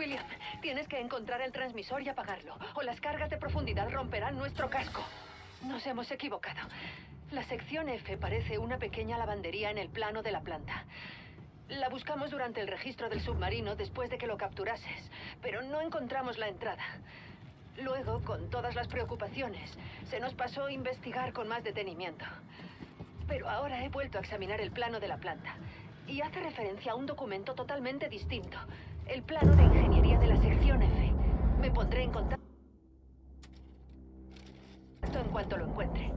William, tienes que encontrar el transmisor y apagarlo, o las cargas de profundidad romperán nuestro casco. Nos hemos equivocado. La sección F parece una pequeña lavandería en el plano de la planta. La buscamos durante el registro del submarino después de que lo capturases, pero no encontramos la entrada. Luego, con todas las preocupaciones, se nos pasó investigar con más detenimiento. Pero ahora he vuelto a examinar el plano de la planta. Y hace referencia a un documento totalmente distinto. El plano de ingeniería de la sección F. Me pondré en contacto en cuanto lo encuentre.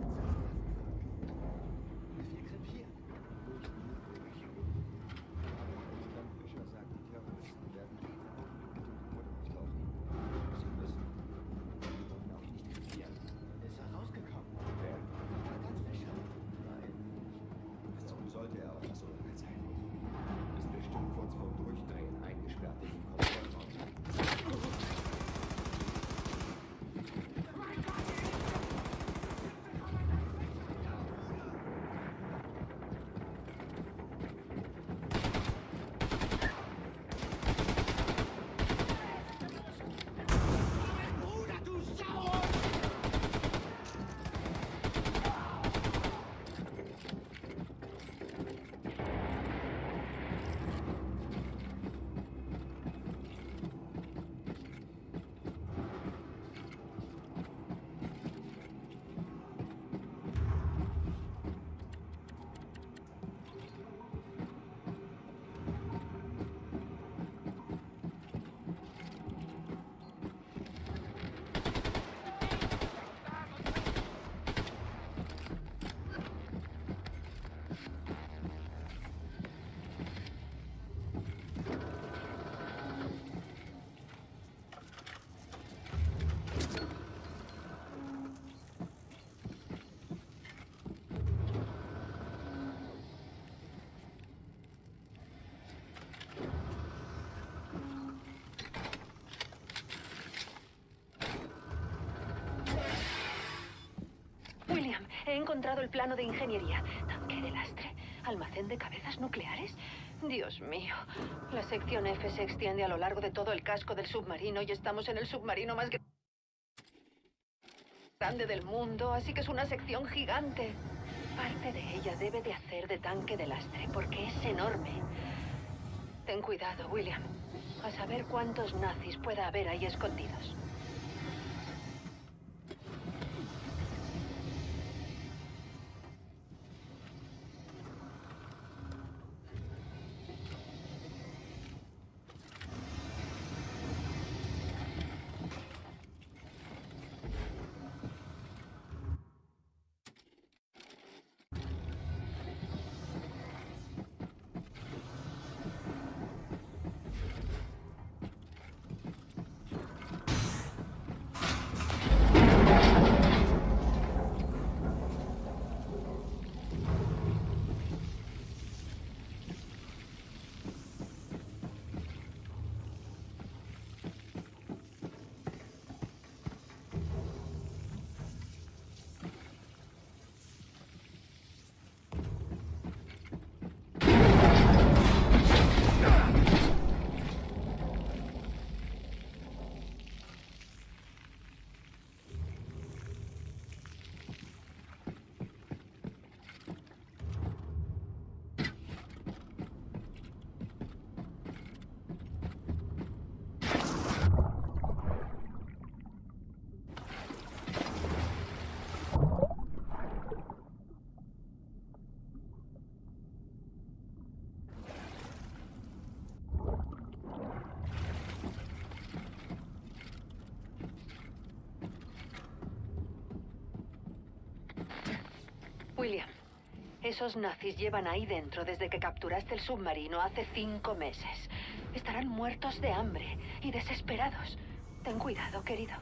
He encontrado el plano de ingeniería. Tanque de lastre. Almacén de cabezas nucleares. Dios mío. La sección F se extiende a lo largo de todo el casco del submarino y estamos en el submarino más gr- grande del mundo, así que es una sección gigante. Parte de ella debe de hacer de tanque de lastre porque es enorme. Ten cuidado, William. A saber cuántos nazis pueda haber ahí escondidos. Esos nazis llevan ahí dentro desde que capturaste el submarino hace cinco meses. Estarán muertos de hambre y desesperados. Ten cuidado, querido.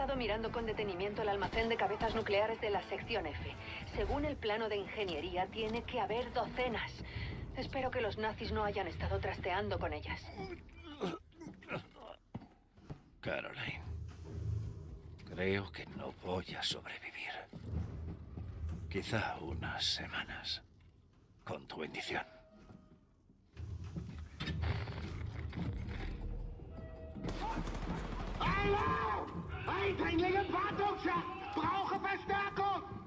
Estado mirando con detenimiento el almacén de cabezas nucleares de la sección F. Según el plano de ingeniería, tiene que haber docenas. Espero que los nazis no hayan estado trasteando con ellas. Caroline, creo que no voy a sobrevivir. Quizá unas semanas. Con tu bendición. Hallo! Eindringlinge Wartungsschacht! Brauche Verstärkung!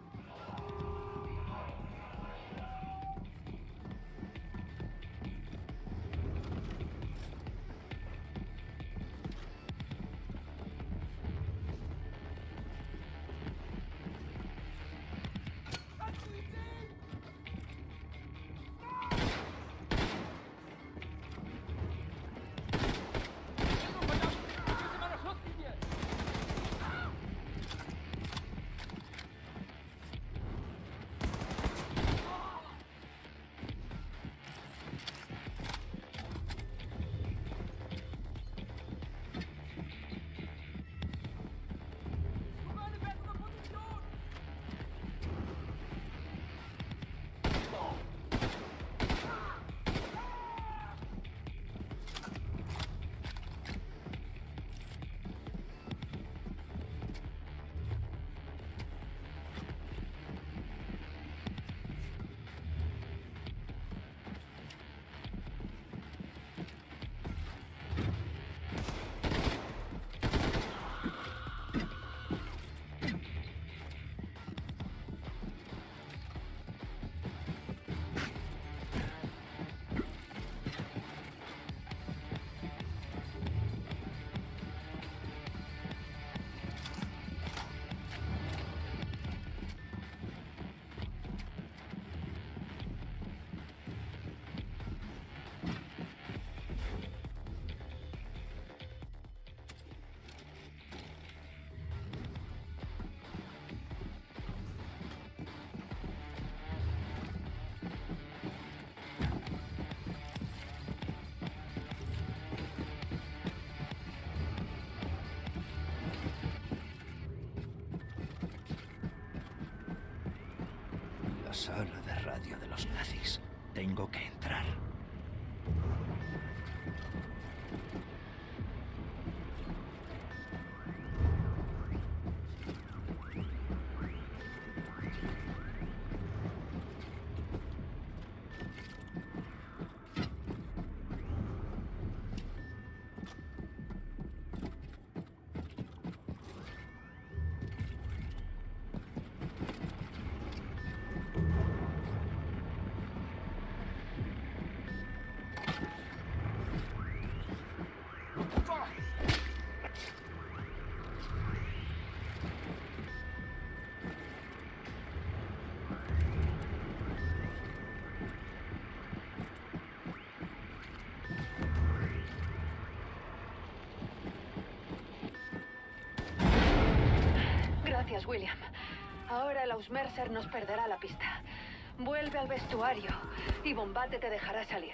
Sala de radio de los nazis. Tengo que entrar. Ausmercer nos perderá la pista. Vuelve al vestuario y Bombate te dejará salir.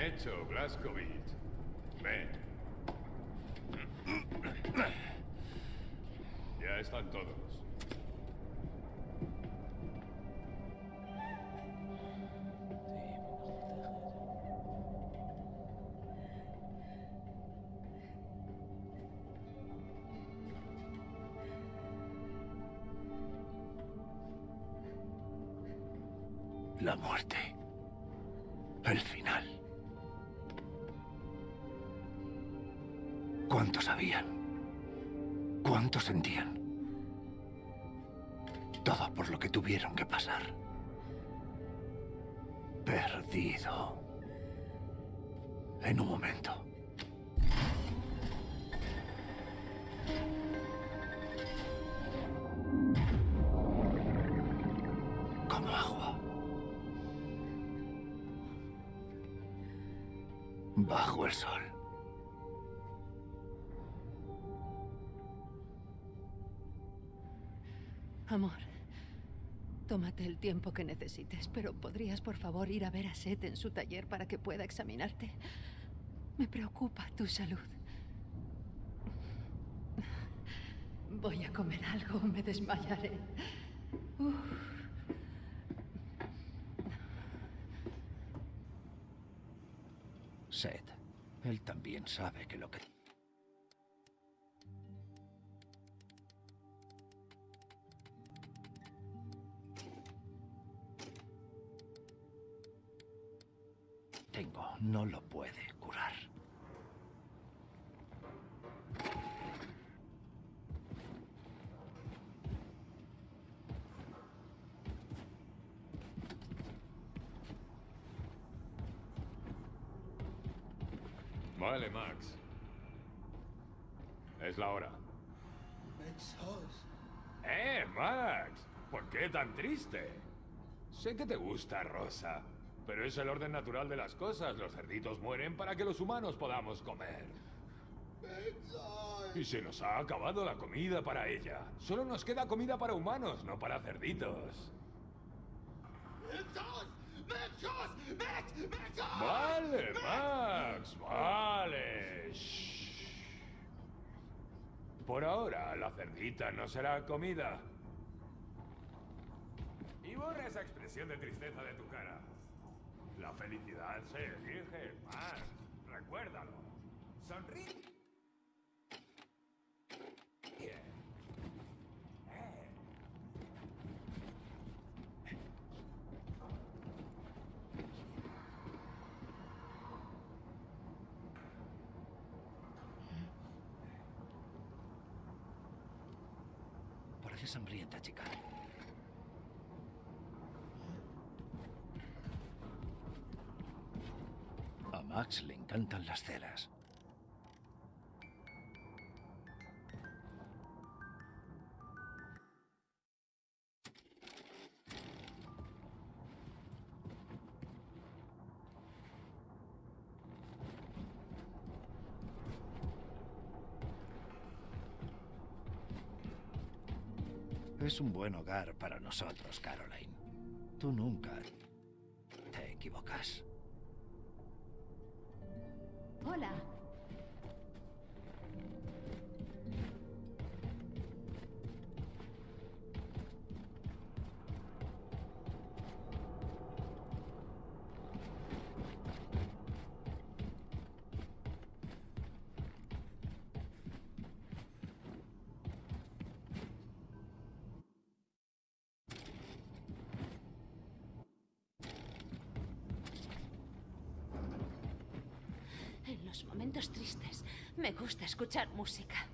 Hecho, Blaskovich. Ven. Ya están todos. Sentían? Todo por lo que tuvieron que pasar. Perdido. El tiempo que necesites, pero ¿podrías por favor ir a ver a Seth en su taller para que pueda examinarte? Me preocupa tu salud. Voy a comer algo o me desmayaré. Uf. Seth, él también sabe que lo que... Vale, Max. Es la hora. ¡Eh, Max! ¿Por qué tan triste? Sé que te gusta, Rosa, pero es el orden natural de las cosas. Los cerditos mueren para que los humanos podamos comer. Y se nos ha acabado la comida para ella. Solo nos queda comida para humanos, no para cerditos. Vale, Max, vale. Shh. Por ahora, la cerdita no será comida. Y borra esa expresión de tristeza de tu cara. La felicidad se elige, Max. Recuérdalo. Sonríe. Bien. Eh. Parece hambrienta, chica. A Max le encantan las ceras. Es un buen hogar para nosotros, Caroline. Tú nunca te equivocas. Hola. En los momentos tristes me gusta escuchar música.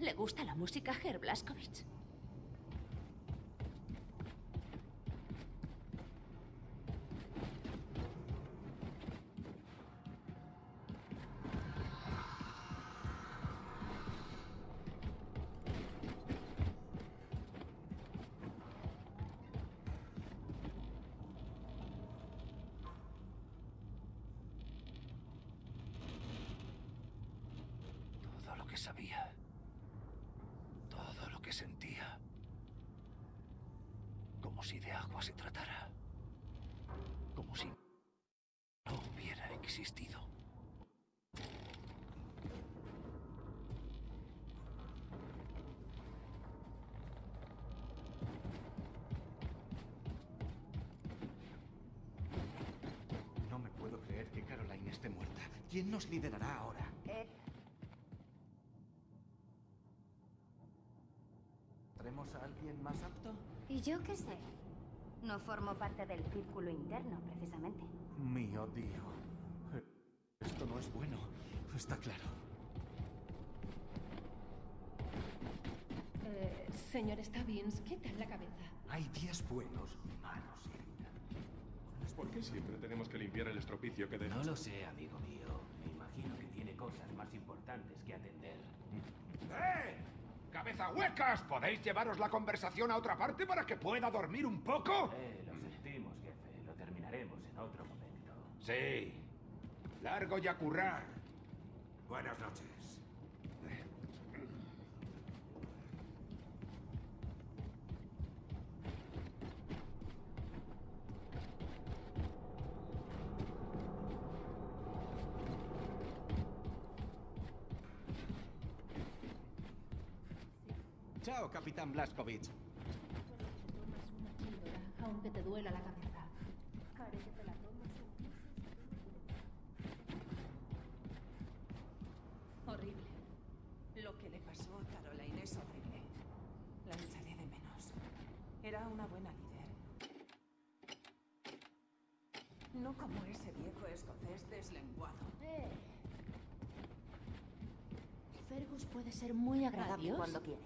¿Le gusta la música a Herr Blaskowitz? Todo lo que sabía. Todo lo que sentía. Como si de agua se tratara. Como si no hubiera existido. ¿Quién nos liderará ahora? Eh, ¿Tenemos a alguien más apto? ¿Y yo qué sé? No formo parte del círculo interno, precisamente. Mío Dio. Esto no es bueno. Está claro. Eh, señor Stubbins, ¿qué tal la cabeza? Hay días buenos, malos, Irina. ¿Por qué siempre tenemos que limpiar el estropicio que dejas? No lo sé, amigo mío. Cosas más importantes que atender. ¡Eh! ¡Cabeza huecas! ¿Podéis llevaros la conversación a otra parte para que pueda dormir un poco? Eh, lo sentimos, jefe. Lo terminaremos en otro momento. Sí. Largo y a currar. Buenas noches. Chao, Capitán Blaskovich. Aunque te duela la cabeza. Horrible. Lo que le pasó a Caroline es horrible. La echaré de menos. Era una buena líder. No como ese viejo escocés deslenguado. Eh. Fergus puede ser muy agradable cuando quiere.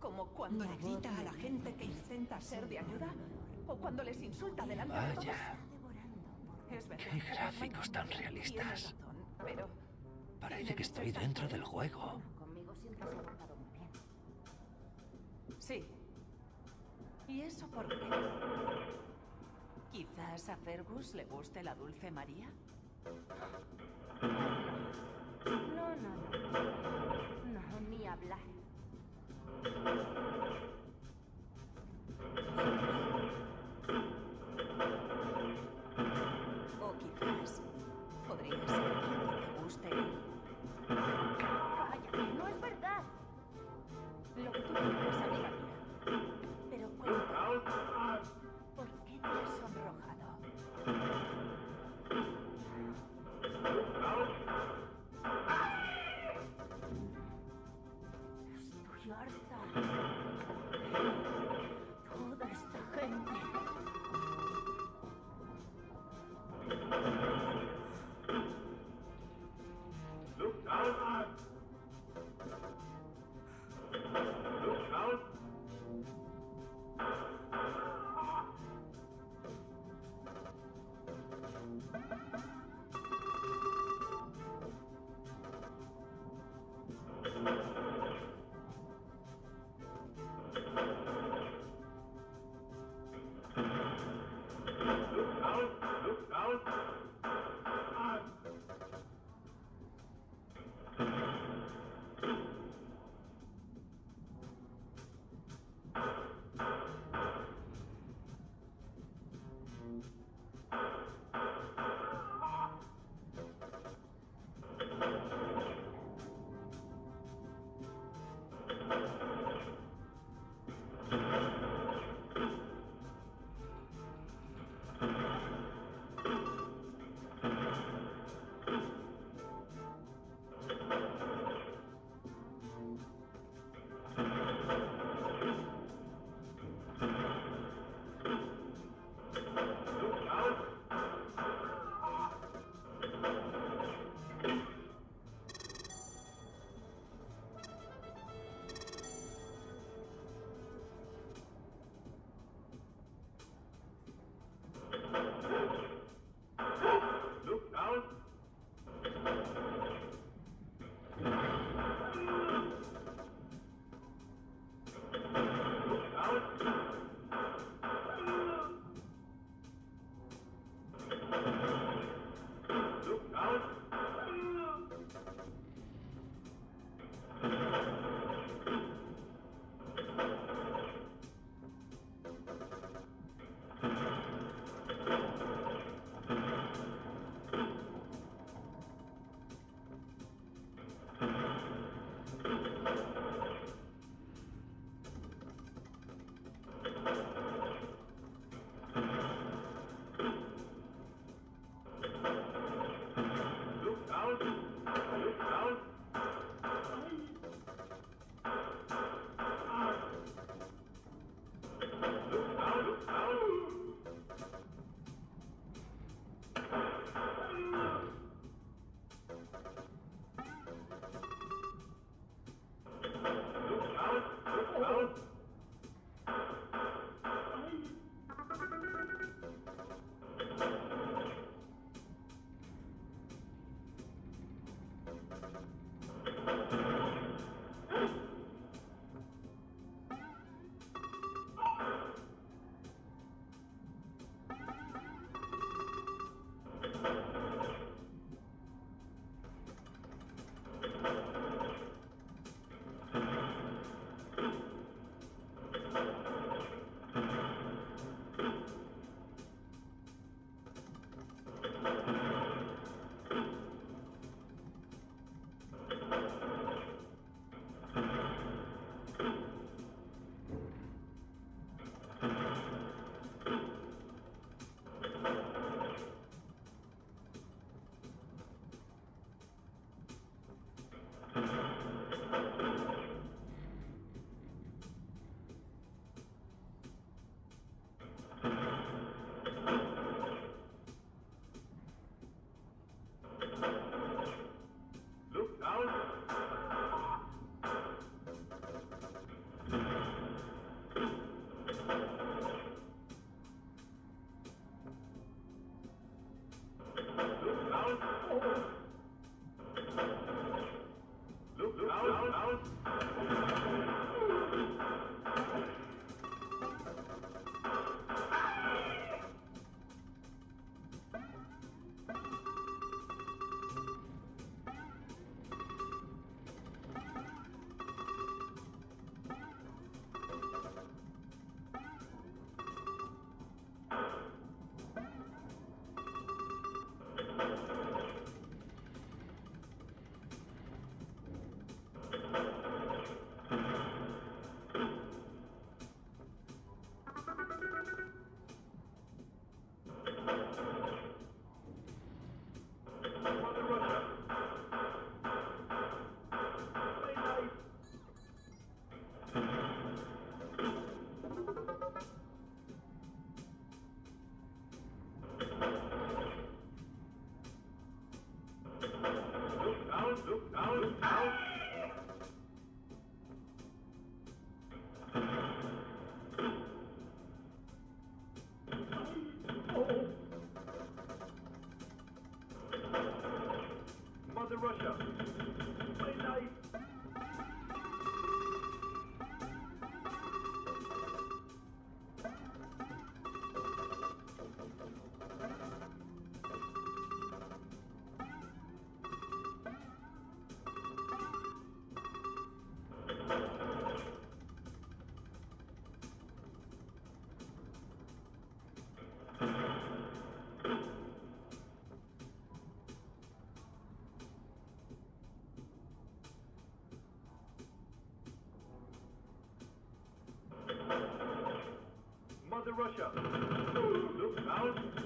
Como cuando le grita a la gente que intenta ser de ayuda o cuando les insulta delante de todos. Vaya. Es verdad. Qué gráficos tan realistas. razón, pero Parece que estoy dentro del juego. Conmigo siempre se ha portado muy bien. Sí. ¿Y eso por qué? Quizás a Fergus le guste la dulce María. No, no, no. No, ni hablar. O quizás podría ser que te guste. Cállate, no es verdad. Lo que tú quieras, amiga mía. Pero cuéntame, ¿por qué te has sonrojado? Russia. push-up. Look out.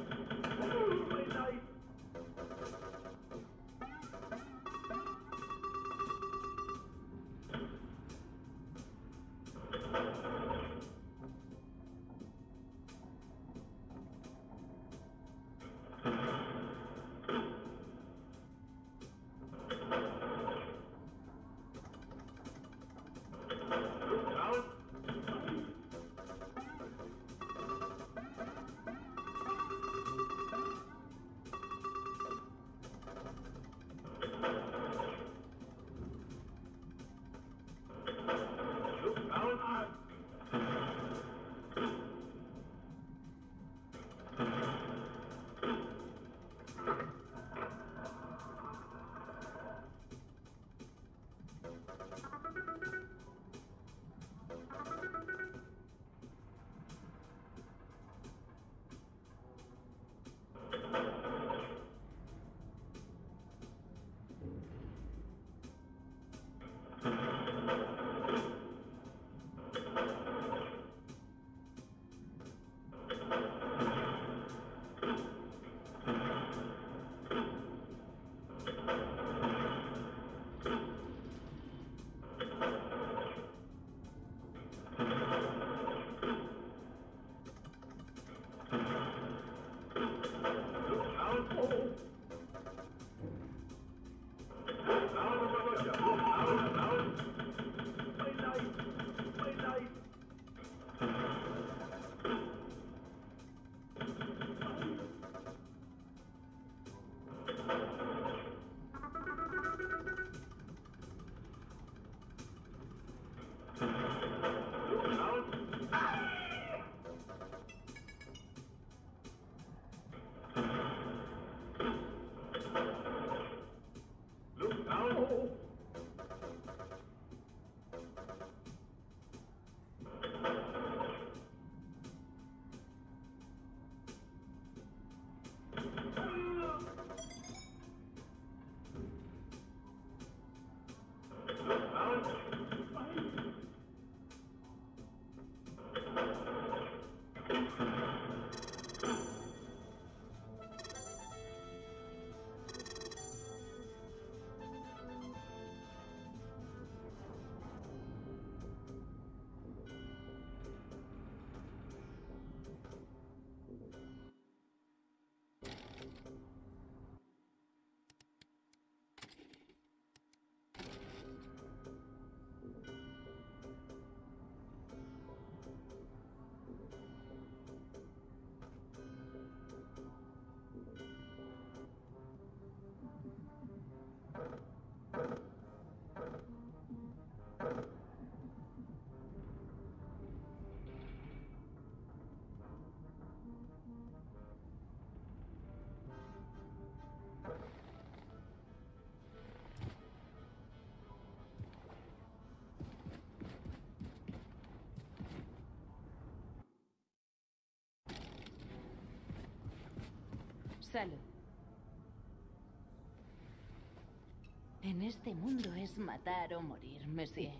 En este mundo es matar o morir, Monsieur.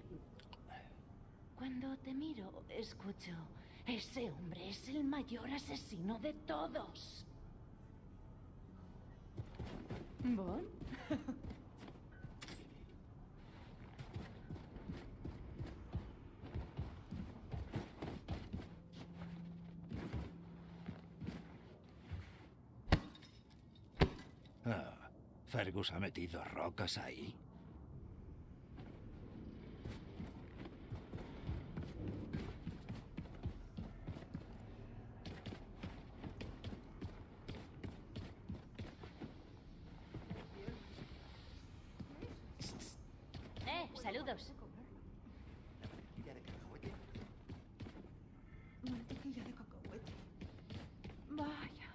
Cuando te miro, escucho. Ese hombre es el mayor asesino de todos. ¿Bon? Ah, Fergus ha metido rocas ahí. Eh, saludos. Mantequilla de cacahuete. Vaya.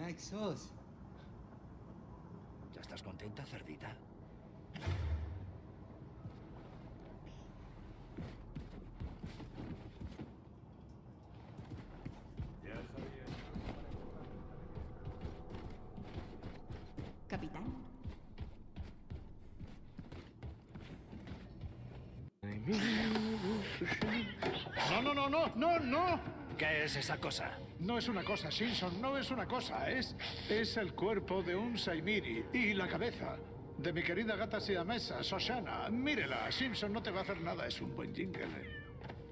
Max sos. ¿Ya estás contenta, cerdita? Capitán. No, no, no, no, no, no. ¿Qué es esa cosa? No es una cosa, Simpson, no es una cosa, es, es el cuerpo de un Saimiri y la cabeza de mi querida gata siamesa, Soshana. Mírela, Simpson no te va a hacer nada, es un buen jingle.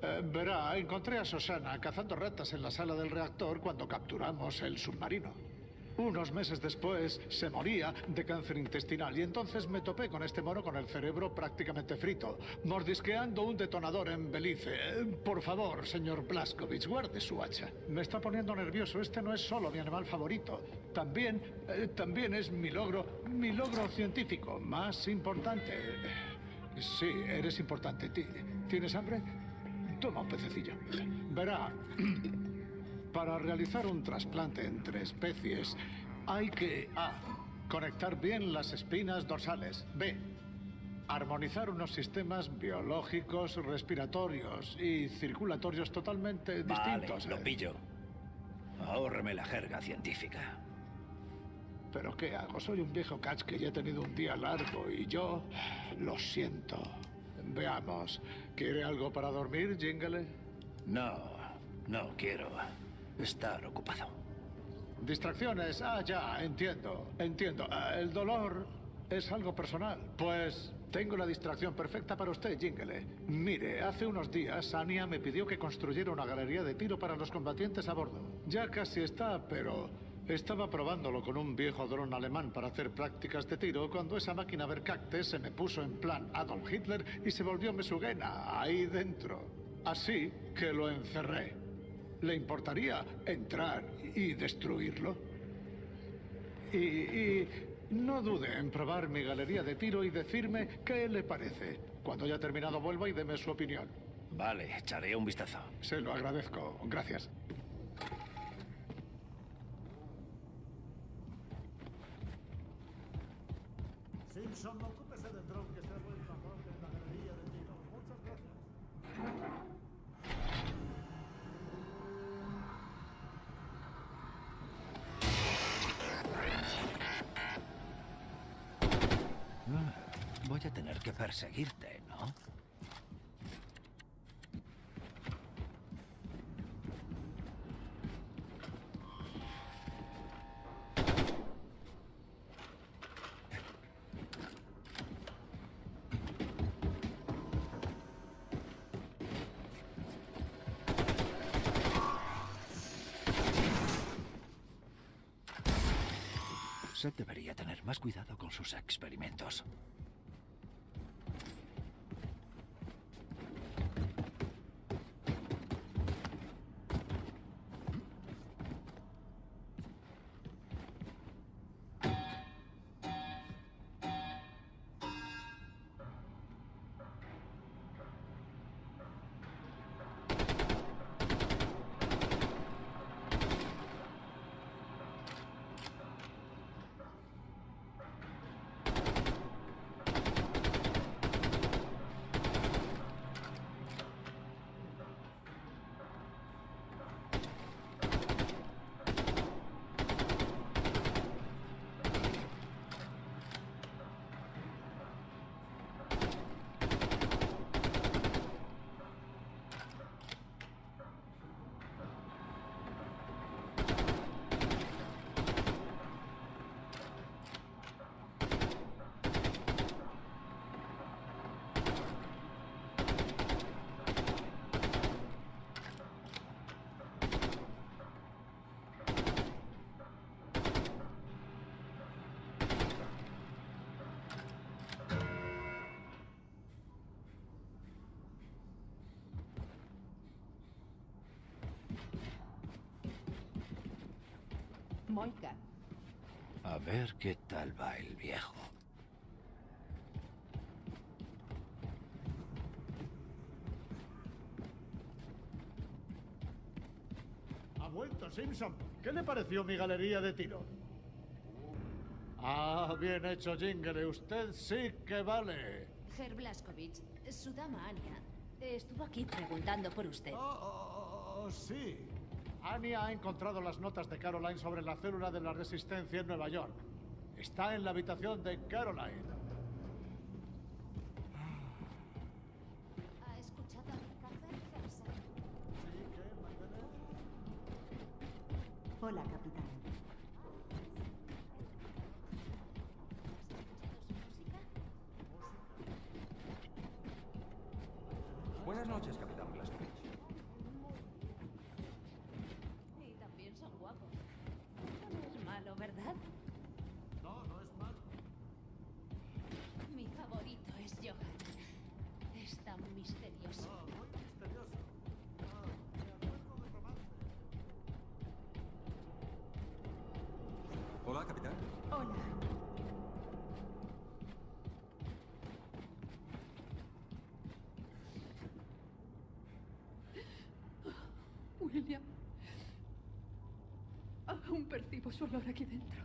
Eh, verá, encontré a Soshana cazando ratas en la sala del reactor cuando capturamos el submarino. Unos meses después se moría de cáncer intestinal y entonces me topé con este mono con el cerebro prácticamente frito, mordisqueando un detonador en Belice. Por favor, señor Blaskovich, guarde su hacha. Me está poniendo nervioso. Este no es solo mi animal favorito. También, eh, también es mi logro, mi logro científico más importante. Sí, eres importante. Ti- ¿Tienes hambre? Toma un pececillo. Verá, para realizar un trasplante entre especies hay que A. Conectar bien las espinas dorsales. B. Armonizar unos sistemas biológicos, respiratorios y circulatorios totalmente Vale, distintos. lo pillo. Ahórreme la jerga científica. Pero ¿qué hago? Soy un viejo catch que ya he tenido un día largo y yo lo siento. Veamos. ¿Quiere algo para dormir, Jingle? No, no quiero estar ocupado. Distracciones. Ah, ya, entiendo. Entiendo. Ah, el dolor es algo personal. Pues tengo la distracción perfecta para usted, Jingle. Mire, hace unos días Ania me pidió que construyera una galería de tiro para los combatientes a bordo. Ya casi está, pero estaba probándolo con un viejo dron alemán para hacer prácticas de tiro cuando esa máquina Vercacte se me puso en plan Adolf Hitler y se volvió mesugena ahí dentro. Así que lo encerré. ¿Le importaría entrar y destruirlo? Y, y no dude en probar mi galería de tiro y decirme qué le parece. Cuando haya terminado vuelva y deme su opinión. Vale, echaré un vistazo. Se lo agradezco. Gracias. Simpson, del dron que se ha vuelto a poner en la galería de tiro. Muchas gracias. Ah, Voy a tener que perseguirte, ¿no? Debería tener más cuidado con sus experimentos. Moika. A ver qué tal va el viejo. Ha vuelto Simpson. ¿Qué le pareció mi galería de tiro? Ah, bien hecho, Jingle. Usted sí que vale. Herr Blaskovich, su dama Anya, estuvo aquí preguntando por usted. Oh, sí. Anya ha encontrado las notas de Caroline sobre la célula de la resistencia en Nueva York. Está en la habitación de Caroline. Aún percibo su olor aquí dentro.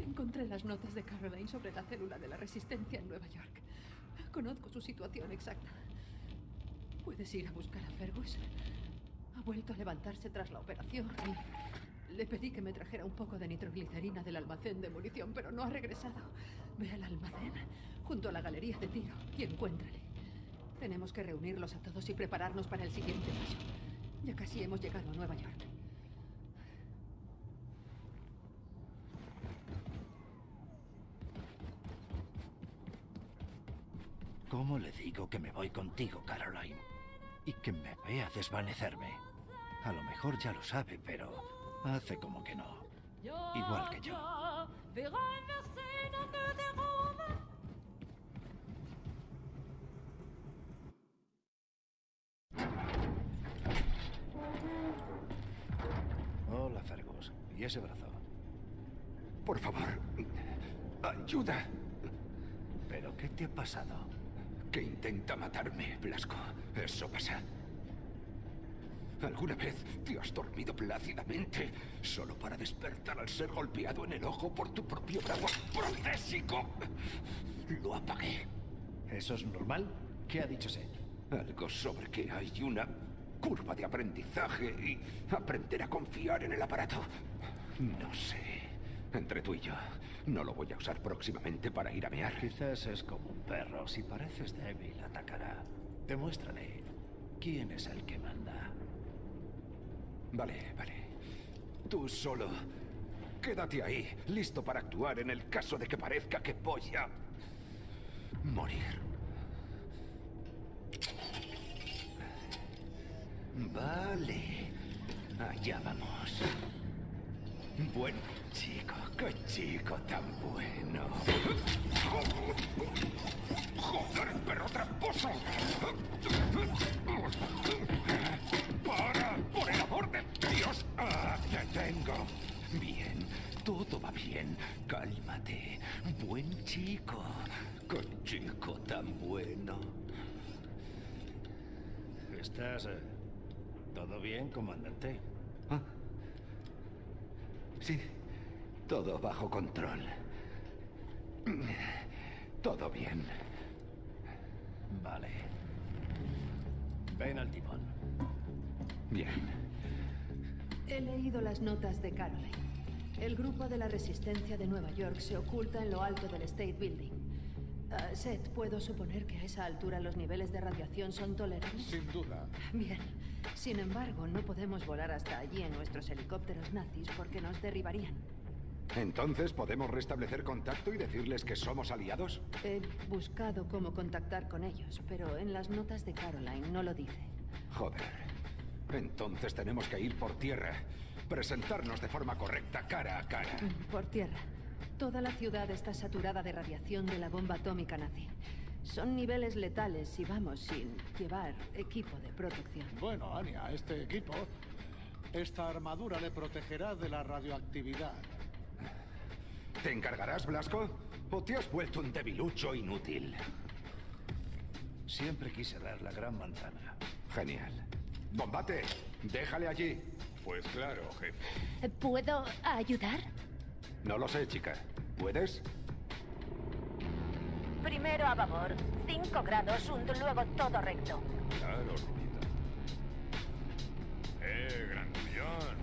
Encontré las notas de Caroline sobre la célula de la resistencia en Nueva York. Conozco su situación exacta. Puedes ir a buscar a Fergus. Ha vuelto a levantarse tras la operación y le pedí que me trajera un poco de nitroglicerina del almacén de munición, pero no ha regresado. Ve al almacén, junto a la galería de tiro, y encuéntrale. Tenemos que reunirlos a todos y prepararnos para el siguiente paso. Ya casi hemos llegado a Nueva York. ¿Cómo le digo que me voy contigo, Caroline? Y que me vea desvanecerme. A lo mejor ya lo sabe, pero hace como que no. Igual que yo. Hola, Fergus. ¿Y ese brazo? Por favor, ayuda. ¿Pero qué te ha pasado? Que intenta matarme, Blasco. Eso pasa. ¿Alguna vez te has dormido plácidamente solo para despertar al ser golpeado en el ojo por tu propio brazo protésico? Lo apagué. ¿Eso es normal? ¿Qué ha dicho Seth? Algo sobre que hay una curva de aprendizaje y aprender a confiar en el aparato. No sé. Entre tú y yo, no lo voy a usar próximamente para ir a mear. Quizás es como un perro. Si pareces débil, atacará. Demuéstrale quién es el que manda. Vale, vale. Tú solo. Quédate ahí, listo para actuar en el caso de que parezca que voy a... morir. Vale. Allá vamos. Buen chico, qué chico tan bueno. ¡Joder, perro tramposo! ¡Para! ¡Por el amor de Dios! ¡Ah, te tengo! Bien, todo va bien. Cálmate. Buen chico. ¡Qué chico tan bueno! ¿Estás... eh, todo bien, comandante? Ah. Sí, todo bajo control. Todo bien. Vale. Ven al timón. Bien. He leído las notas de Caroline. El grupo de la resistencia de Nueva York se oculta en lo alto del State Building. Ah, Seth, ¿puedo suponer que a esa altura los niveles de radiación son tolerables? Sin duda. Bien. Sin embargo, no podemos volar hasta allí en nuestros helicópteros nazis porque nos derribarían. Entonces, ¿podemos restablecer contacto y decirles que somos aliados? He buscado cómo contactar con ellos, pero en las notas de Caroline no lo dice. Joder. Entonces tenemos que ir por tierra. Presentarnos de forma correcta, cara a cara. Por tierra. Toda la ciudad está saturada de radiación de la bomba atómica nazi. Son niveles letales y vamos sin llevar equipo de protección. Bueno, Anya, este equipo Esta armadura le protegerá de la radioactividad. ¿Te encargarás, Blasco? ¿O te has vuelto un debilucho inútil? Siempre quise ver la gran manzana. Genial. ¡Combate! ¡Déjale allí! Pues claro, jefe. ¿Puedo ayudar? No lo sé, chica. ¿Puedes? Primero a babor. 5 grados, und luego todo recto. Claro, Rubita. Eh, grandullón.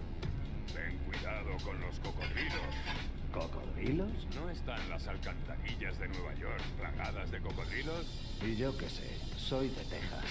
Ten cuidado con los cocodrilos. ¿Cocodrilos? ¿No están las alcantarillas de Nueva York plagadas de cocodrilos? Y yo qué sé, soy de Texas.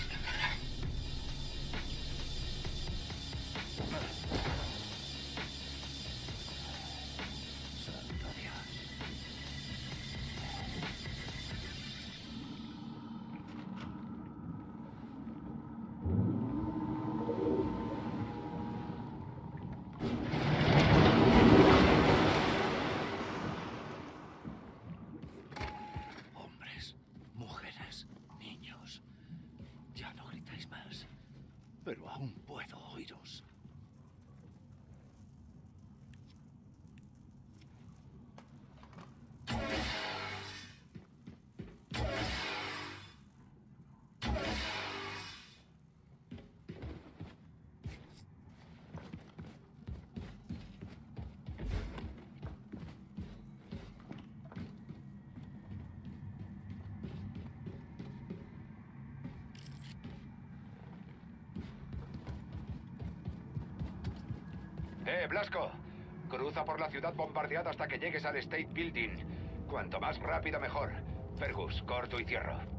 Blasco! Cruza por la ciudad bombardeada hasta que llegues al State Building. Cuanto más rápido, mejor. Fergus, corto y cierro.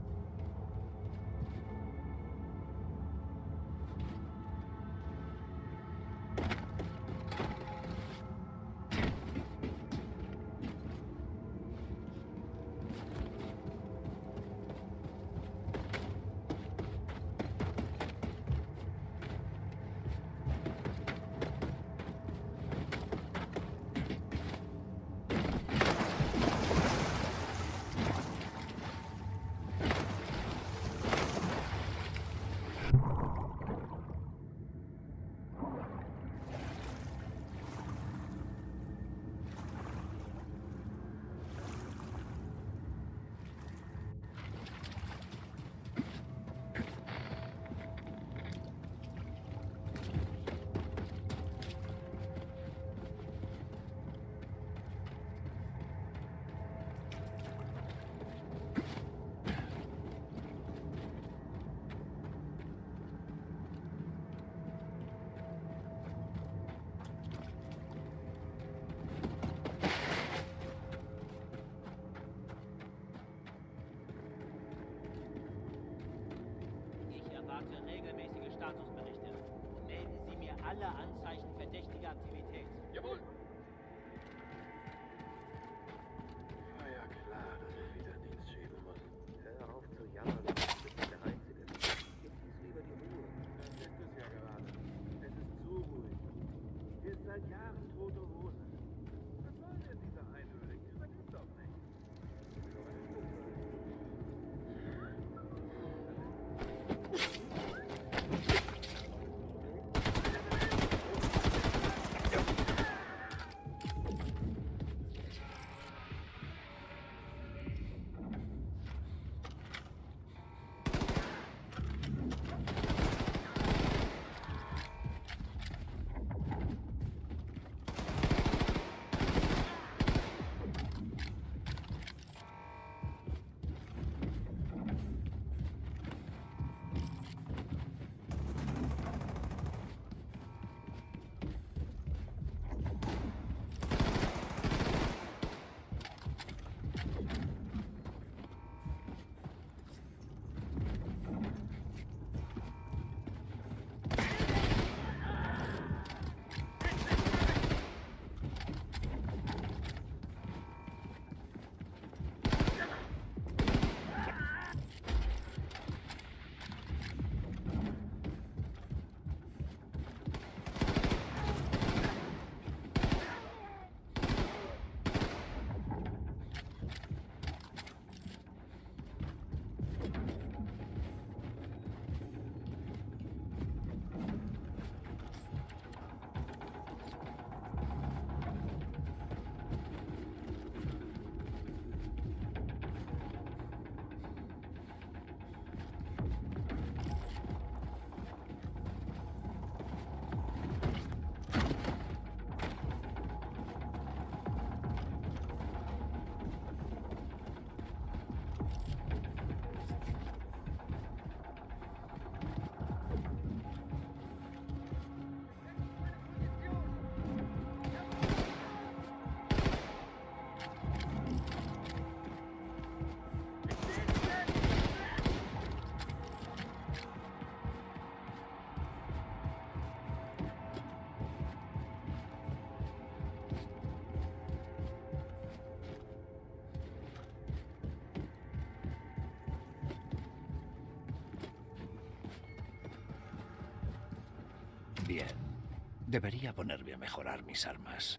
Bien. Debería ponerme a mejorar mis armas.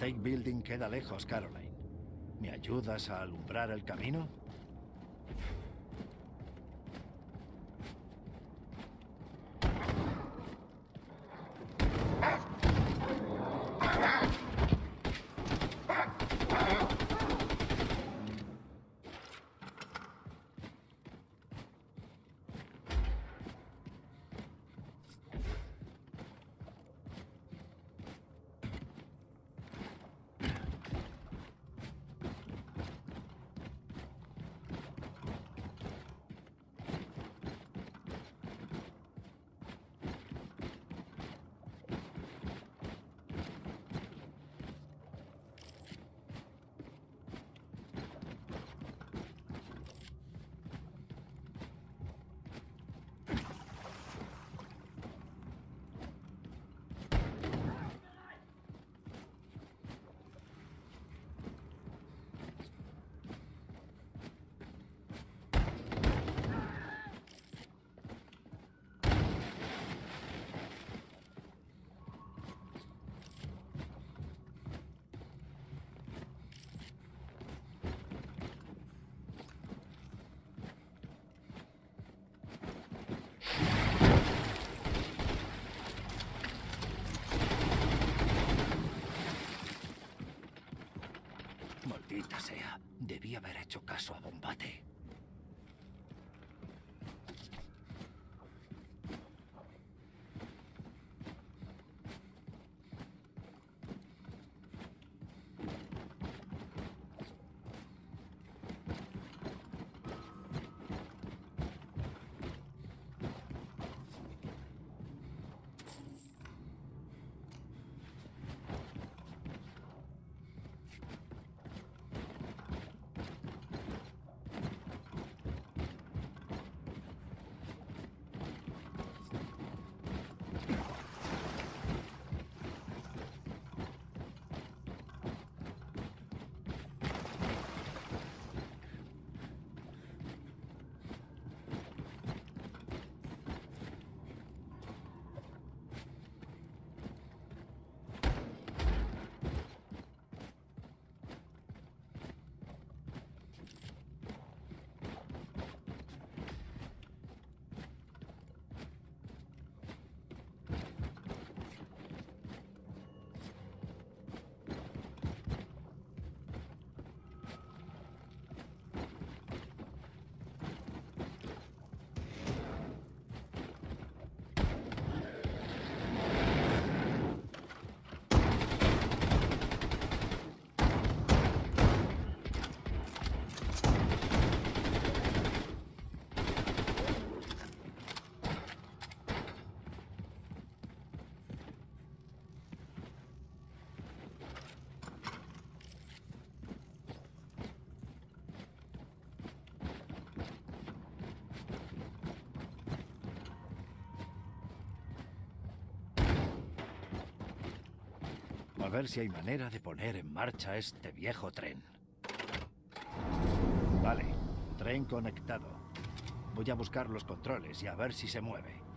State Building queda lejos, Caroline. ¿Me ayudas a alumbrar el camino? Ver si hay manera de poner en marcha este viejo tren. Vale, tren conectado. Voy a buscar los controles y a ver si se mueve.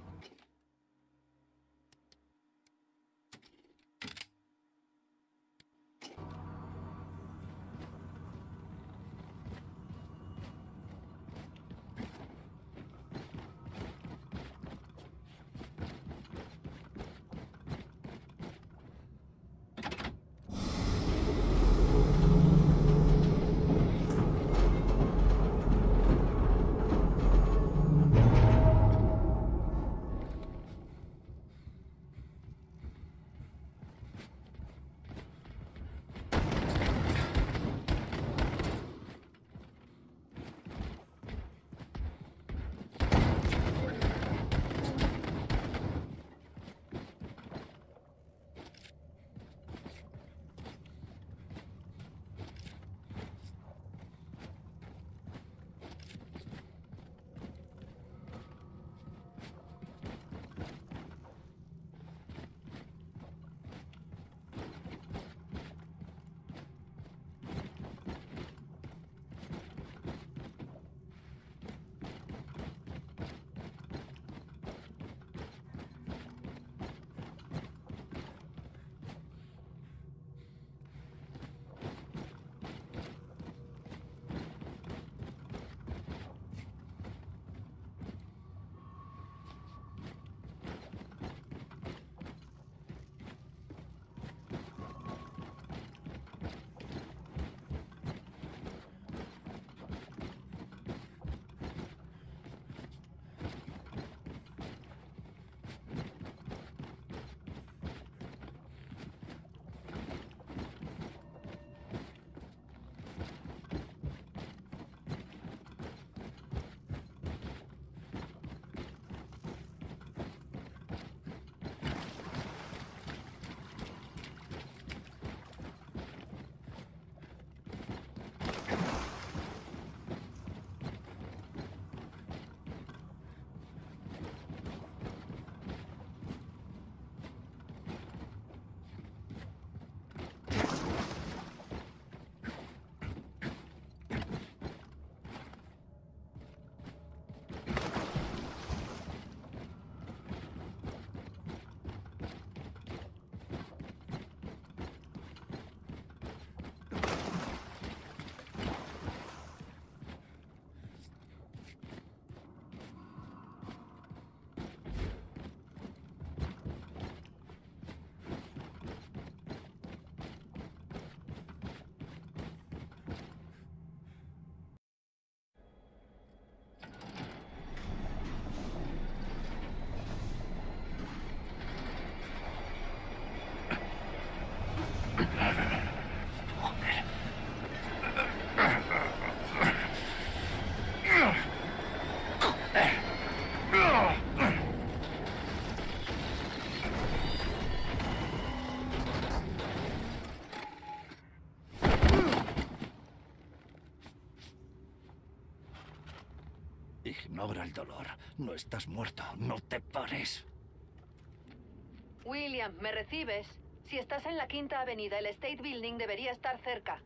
Dolor. No estás muerto. No te pares. William, ¿me recibes? Si estás en la Quinta Avenida, el State Building debería estar cerca.